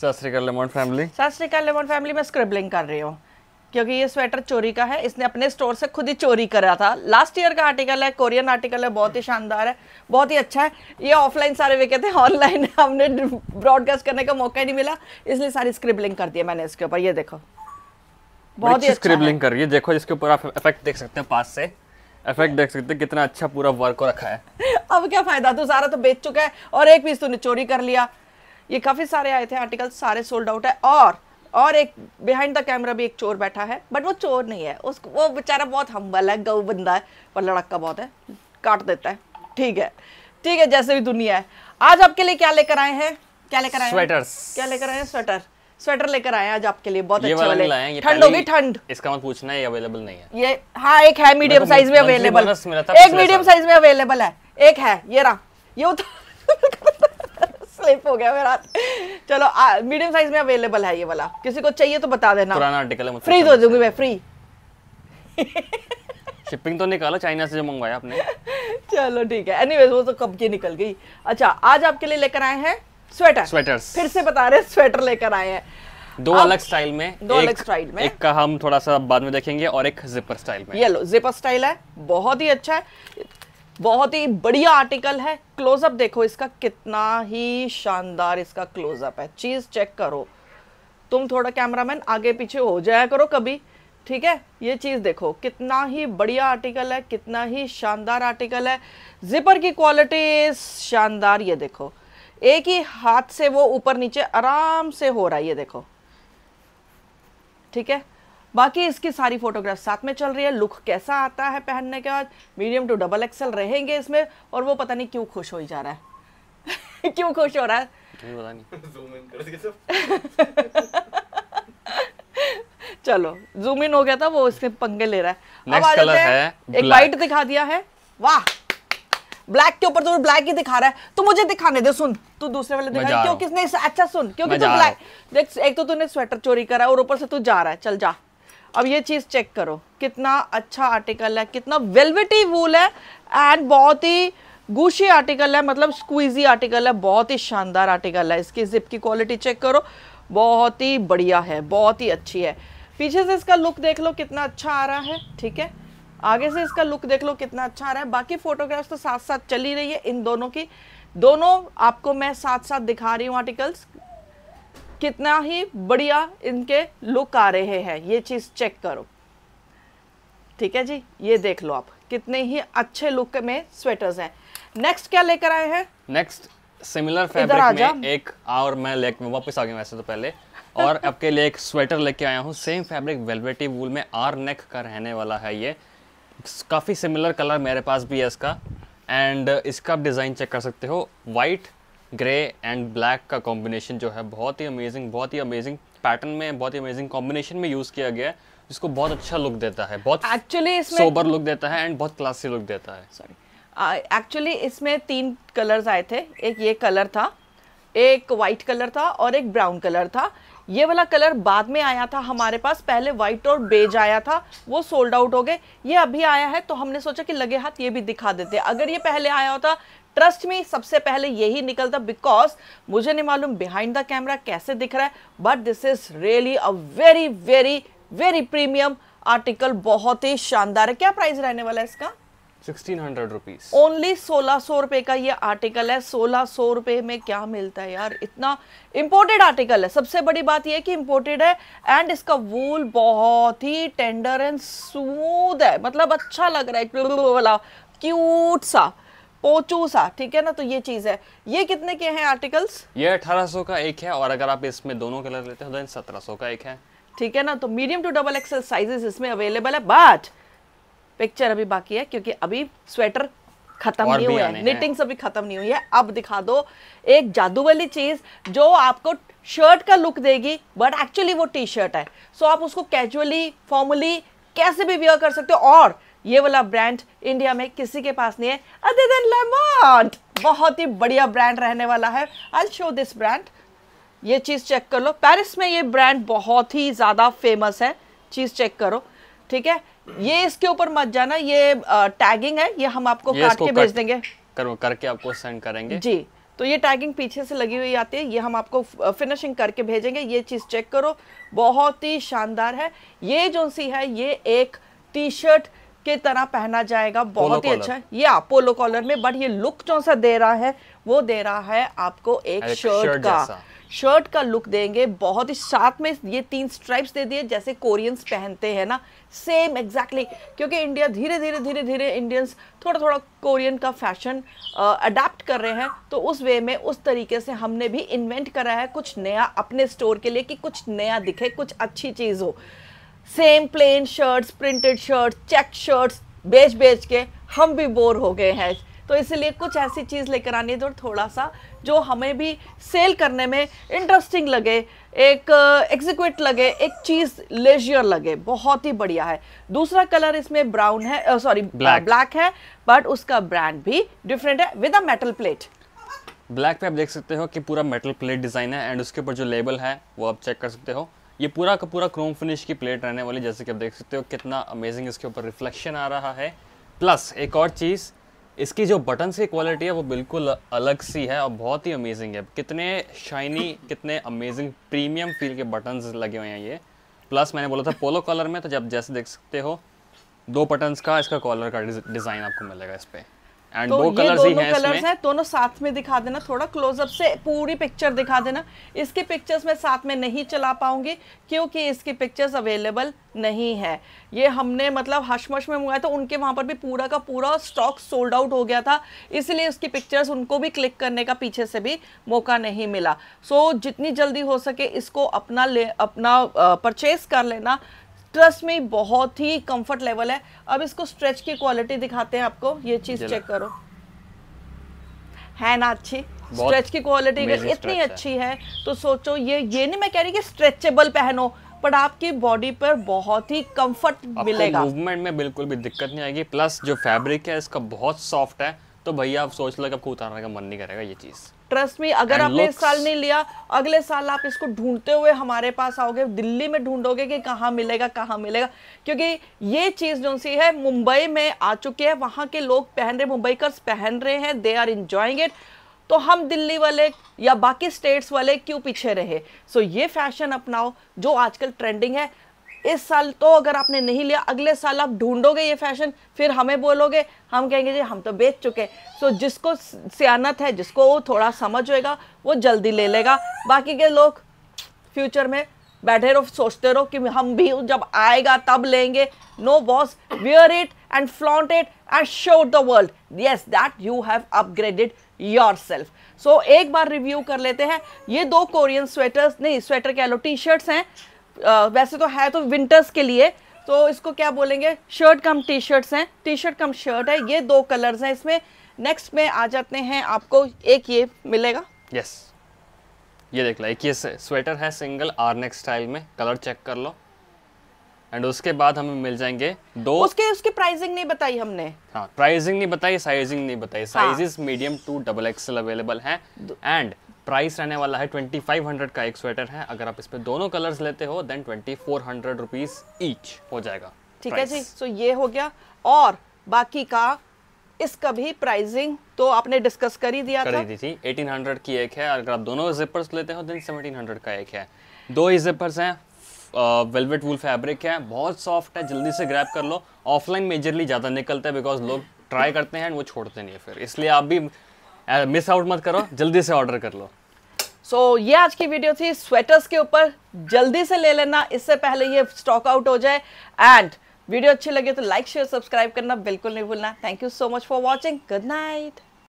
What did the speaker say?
सत श्रीकाल lemon family. सत श्रीकाल lemon family में स्क्रिबलिंग कर रही हूँ क्योंकि ये स्वेटर चोरी का है इसने अपने स्टोर से खुद ही चोरी करा था। लास्ट ईयर का आर्टिकल है कोरियन आर्टिकल है बहुत ही शानदार है बहुत ही अच्छा है। ये ऑफलाइन सारे वे कहते हैं ऑनलाइन हमने ब्रॉडकास्ट करने का मौका ही नहीं मिला इसलिए सारी स्क्रिबलिंग कर दी मैंने इसके ऊपर ये देखो। बहुत ही अच्छा स्क्रिबलिंग कर रही है देखो जिसके ऊपर आप इफ़ेक्ट देख सकते हैं पास से। इफ़ेक्ट देख सकते हैं कितना अच्छा पूरा वर्क रखा है। अब क्या फ़ायदा तू सारा तो बेच चुका है और एक पीस तूने चोरी कर लिया। ये काफ़ी सारे आए थे आर्टिकल सारे सोल्ड आउट है और और एक बिहाइंड द कैमरा भी एक चोर बैठा है बट वो चोर नहीं है। उसको वो बेचारा बहुत हम्बल है गऊ बंदा है पर लड़का बहुत है काट देता है। ठीक है ठीक है जैसे भी दुनिया है। आज आपके लिए क्या लेकर आए हैं? क्या लेकर आए स्वेटर्स क्या लेकर आए हैं? स्वेटर स्वेटर लेकर आए आज आपके लिए बहुत अच्छे वाले ठंड होगी ठंड। इसका मत पूछना ये अवेलेबल नहीं है। ये हाँ एक है मीडियम साइज़ में अवेलेबल एक मीडियम साइज़ में अवेलेबल है। एक है ये रहा। ये उतार स्लिप हो गया मेरा। चलो मीडियम साइज़ में अवेलेबल है ये वाला। किसी को चाहिए तो बता देना। पुराना आर्टिकल है फ्री दे दूँगी मैं फ्री शिपिंग तो निकालो चाइना से जो मंगवाया आपने। चलो ठीक है। एनीवेज वो तो कब की निकल गई। अच्छा आज आपके लिए लेकर आए हैं स्वेटर स्वेटर्स फिर से बता रहे हैं स्वेटर लेकर आए हैं। दो अलग स्टाइल में दो अलग स्टाइल में। एक का हम थोड़ा सा बाद में देखेंगे और एक जिपर स्टाइल में। ये लो जिपर स्टाइल है बहुत ही अच्छा है। बहुत ही बढ़िया आर्टिकल है। क्लोजअप देखो, इसका कितना ही शानदार इसका क्लोजअप है। चीज़ चेक करो। तुम थोड़ा कैमरामैन आगे पीछे हो जाया करो कभी, ठीक है? ये चीज़ देखो, कितना ही बढ़िया आर्टिकल है, कितना ही शानदार आर्टिकल है। जिपर की क्वालिटी शानदार, ये देखो। एक ही हाथ से वो ऊपर नीचे आराम से हो रहा है, ये देखो। ठीक है? बाकी इसकी सारी फोटोग्राफ साथ में चल रही है। लुक कैसा आता है पहनने के बाद? मीडियम टू डबल एक्सएल रहेंगे इसमें और वो पता नहीं क्यों खुश हो ही जा रहा है। क्यों खुश हो रहा है? पता नहीं। जूम इन कर दिया सब। चलो जूम इन हो गया था वो इसके पंगे ले रहा है। अब आ जाते हैं, एक वाइट दिखा दिया है। वाह! ब्लैक के ऊपर तो ब्लैक ही दिखा रहा है। तो मुझे दिखाने दे सुन। तू दूसरे वाले दिखा क्यों किसने अच्छा सुन। क्योंकि तू ब्लैक देख एक तो तूने स्वेटर चोरी करा और ऊपर से तू जा रहा है। चल जा। अब ये चीज़ चेक करो, कितना अच्छा आर्टिकल है, कितना वेलवेटी वूल है एंड बहुत ही गुशी आर्टिकल है मतलब स्क्वीजी आर्टिकल है, बहुत ही शानदार आर्टिकल है। इसकी जिप की क्वालिटी चेक करो, बहुत ही बढ़िया है, बहुत ही अच्छी है। पीछे से इसका लुक देख लो, कितना अच्छा आ रहा है, ठीक है? आगे से इसका लुक देख लो, कितना अच्छा आ रहा है। बाकी फोटोग्राफ्स तो साथ साथ चली रही है इन दोनों की। दोनों आपको मैं साथ साथ दिखा रही हूँ आर्टिकल्स कितना ही बढ़िया इनके लुक आ रहे हैं। ये चीज़ चेक करो। ठीक है जी? ये देख लो आप। कितने ही अच्छे लुक में स्वेटर्स हैं। नेक्स्ट क्या लेकर आए हैं? नेक्स्ट सिमिलर फैब्रिक में एक और मैं ले वापस आ गया वैसे तो पहले। और आपके लिए एक स्वेटर लेके आया हूँ। सेम फैब्रिक वेलवेटी वूल में आर नेक का रहने वाला है ये। काफ़ी सिमिलर कलर मेरे पास भी है इसका। एंड इसका आप डिज़ाइन चेक कर सकते हो। वाइट ग्रे एंड ब्लैक का कॉम्बिनेशन जो है बहुत ही अमेजिंग बहुत ही अमेजिंग पैटर्न में बहुत ही अमेजिंग कॉम्बिनेशन में यूज़ किया गया है जिसको बहुत अच्छा लुक देता है बहुत एक्चुअली इसमें सोबर लुक देता है एंड बहुत क्लासी लुक देता है। सॉरी एक्चुअली इसमें तीन कलर्स आए थे। एक ये कलर था एक वाइट कलर था और एक ब्राउन कलर था। ये वाला कलर बाद में आया था हमारे पास पहले वाइट और बेज आया था वो सोल्ड आउट हो गए। ये अभी आया है तो हमने सोचा कि लगे हाथ ये भी दिखा देते। अगर ये पहले आया होता ट्रस्ट मी सबसे पहले यही निकलता बिकॉज़ मुझे नहीं मालूम बिहाइंड द कैमरा कैसे दिख रहा है but this is really a very very very premium article बहुत ही शानदार है। क्या प्राइस रहने वाला है इसका? सिक्सटीन हंड्रेड रुपीज़ ओनली सोलह सौ रुपए का ये आर्टिकल है। सोलह सौ रुपए में क्या मिलता है यार? इतना इंपोर्टेड आर्टिकल है। सबसे बड़ी बात ये है कि इंपोर्टेड है एंड इसका वूल बहुत ही टेंडर एंड स्मूथ है। मतलब अच्छा लग रहा है। वाला क्यूट सा। पोचू सा ठीक है ना? तो ये चीज़ है। ये कितने के हैं आर्टिकल्स ये 1800 का एक है और अगर आप इसमें दोनों कलर लेते हो तो 1700 का एक है। ठीक है ना? तो medium to double XL sizes इसमें अवेलेबल है बट पिक्चर अभी बाकी है क्योंकि अभी स्वेटर खत्म नहीं हुए हैं। निटिंग्स अभी खत्म नहीं हुई है। अब दिखा दो एक जादू वाली चीज़ जो आपको शर्ट का लुक देगी बट एक्चुअली वो टी शर्ट है। सो आप उसको कैजुअली फॉर्मली कैसे भी वियर कर सकते हो और ये वाला ब्रांड इंडिया में किसी के पास नहीं है अदर देन लेमॉन्ट बहुत ही बढ़िया ब्रांड रहने वाला है। आई शो दिस ब्रांड ये चीज़ चेक कर लो। पेरिस में ये ब्रांड बहुत ही ज़्यादा फ़ेमस है। चीज़ चेक करो। ठीक है? ये इसके ऊपर मत जाना। ये टैगिंग है। ये हम आपको ये काट के भेज देंगे। कर, करके आपको सेंड करेंगे। जी। तो ये टैगिंग पीछे से लगी हुई आती है। ये हम आपको फिनिशिंग करके भेजेंगे। ये चीज़ चेक करो। बहुत ही शानदार है। ये जो सी है ये एक टी शर्ट के तरह पहना जाएगा। बहुत ही अच्छा। या पोलो कॉलर में बट ये लुक जो सा दे रहा है वो दे रहा है आपको एक एक शर्ट shirt का। शर्ट का लुक देंगे। बहुत ही साथ में ये तीन स्ट्राइप्स दे दिए जैसे कोरियंस पहनते हैं ना। सेम एग्जैक्टली exactly, क्योंकि इंडिया धीरे धीरे धीरे धीरे इंडियंस थोड़ा थोड़ा कोरियन का फ़ैशन अडेप्ट कर रहे हैं। तो उस वे में उस तरीके से हमने भी इन्वेंट करा है कुछ नया अपने स्टोर के लिए कि कुछ नया दिखे कुछ अच्छी चीज़ हो। Same plain shirts printed shirts check shirts बेच बेच के हम भी बोर हो गए हैं। तो इसलिए कुछ ऐसी चीज़ लेकर आनी है जो थोड़ा सा जो हमें भी सेल करने में इंटरेस्टिंग लगे एक एग्जीक्यूट लगे एक चीज़ लेजियर लगे। बहुत ही बढ़िया है। दूसरा कलर इसमें ब्राउन है सॉरी Black. ब्लैक है बट उसका ब्रांड भी डिफरेंट है with a metal plate black पे आप देख सकते हो कि पूरा मेटल प्लेट डिज़ाइन है एंड उसके ऊपर जो लेबल है वो आप चेक कर सकते हो। ये पूरा का पूरा क्रोम फिनिश की प्लेट रहने वाली, जैसे कि आप देख सकते हो, कितना अमेजिंग इसके ऊपर रिफ्लेक्शन आ रहा है। प्लस एक और चीज़, इसकी जो बटन्स की क्वालिटी है, वो बिल्कुल अलग सी है और बहुत ही अमेजिंग है। कितने शाइनी कितने अमेजिंग प्रीमियम फील के बटन्स लगे हुए हैं ये। प्लस मैंने बोला था पोलो कलर में तो जब जैसे देख सकते हो, दो बटन्स का इसका कॉलर का डिज़ाइन आपको मिलेगा इस पे। एंड तो दो कलर्स ही दोनों हैं कलर्स हैं दोनों साथ में दिखा देना थोड़ा क्लोजअप से पूरी पिक्चर दिखा देना। इसकी पिक्चर्स मैं साथ में नहीं चला पाऊँगी क्योंकि इसकी पिक्चर्स अवेलेबल नहीं है। ये हमने मतलब हशमश में मंगाया तो उनके वहाँ पर भी पूरा का पूरा स्टॉक सोल्ड आउट हो गया था। इसलिए उसकी पिक्चर्स उनको भी क्लिक करने का पीछे से भी मौका नहीं मिला। सो so, जितनी जल्दी हो सके इसको अपना ले अपना परचेज कर लेना। ट्रस्ट में बहुत ही कंफर्ट लेवल है। अब इसको स्ट्रेच की क्वालिटी दिखाते हैं आपको। ये चीज़ चेक करो। है ना अच्छी? स्ट्रेच की क्वालिटी अगर इतनी है। अच्छी है तो सोचो ये ये नहीं मैं कह रही कि स्ट्रेचेबल पहनो पर आपकी बॉडी पर बहुत ही कंफर्ट मिलेगा। मूवमेंट में बिल्कुल भी दिक्कत नहीं आएगी। प्लस जो फैब्रिक है इसका बहुत सॉफ्ट है। तो भैया आप सोच लो कि आपको उतारने का मन नहीं करेगा ये चीज़। ट्रस्ट में अगर And आपने इस साल नहीं लिया अगले साल आप इसको ढूंढते हुए हमारे पास आओगे दिल्ली में ढूंढोगे कि कहाँ मिलेगा कहाँ मिलेगा। क्योंकि ये चीज़ जो सी है मुंबई में आ चुकी है वहाँ के लोग पहन रहे मुंबईकर्स पहन रहे हैं दे आर इंजॉइंग इट तो हम दिल्ली वाले या बाकी स्टेट्स वाले क्यों पीछे रहे? सो so, ये फ़ैशन अपनाओ जो आजकल ट्रेंडिंग है इस साल तो अगर आपने नहीं लिया अगले साल आप ढूंढोगे ये फ़ैशन फिर हमें बोलोगे हम कहेंगे जी हम तो बेच चुके सो so, जिसको सियानत है जिसको वो थोड़ा समझ होएगा वो जल्दी ले लेगा। बाकी के लोग फ्यूचर में बैठे रहो सोचते रहो कि हम भी जब आएगा तब लेंगे। No boss wear it and flaunt it and show the world yes that you have upgraded yourself so एक बार रिव्यू कर लेते हैं। ये दो कोरियन स्वेटर्स नहीं स्वेटर कह लो टी शर्ट्स हैं। अ, वैसे तो है तो विंटर्स के लिए तो इसको क्या बोलेंगे? शर्ट कम टी शर्ट्स हैं। टी शर्ट कम शर्ट है ये दो कलर्स हैं इसमें। नेक्स्ट में आ जाते हैं आपको एक ये मिलेगा। Yes yes. ये देख लो एक ये स्वेटर है सिंगल आर्नेक स्टाइल में कलर चेक कर लो। एंड उसके बाद हमें मिल जाएँगे दो उसके उसकी प्राइसिंग नहीं बताई हमने। हाँ प्राइसिंग नहीं बताई साइजिंग नहीं बताई। Sizes medium to double XL available हैं। एंड प्राइस रहने वाला है ट्वेंटी फाइव हंड्रेड का एक स्वेटर है। अगर आप इस पे दोनों कलर्स लेते हो then twenty four hundred rupees each हो जाएगा ठीक है जी? सो ये हो गया। और बाकी का इसका भी प्राइसिंग तो आपने डिस्कस कर ही दिया कर था दी थी। 1800 की एक है। अगर आप दोनों जिपर्स लेते हो देन 1700 का एक है। दो ही जिपर्स हैं। वेलवेट वूल फैब्रिक है। बहुत सॉफ्ट है। जल्दी से ग्रैप कर लो। ऑफलाइन मेजरली ज़्यादा निकलता है बिकॉज़ लोग ट्राई करते हैं वो छोड़ते नहीं है फिर। इसलिए आप भी मिस आउट मत करो। जल्दी से ऑर्डर कर लो। सो so, ये आज की वीडियो थी स्वेटर्स के ऊपर। जल्दी से ले लेना इससे पहले ये स्टॉक आउट हो जाए। एंड वीडियो अच्छी लगे तो लाइक शेयर सब्सक्राइब करना बिल्कुल नहीं भूलना। Thank you so much for watching good night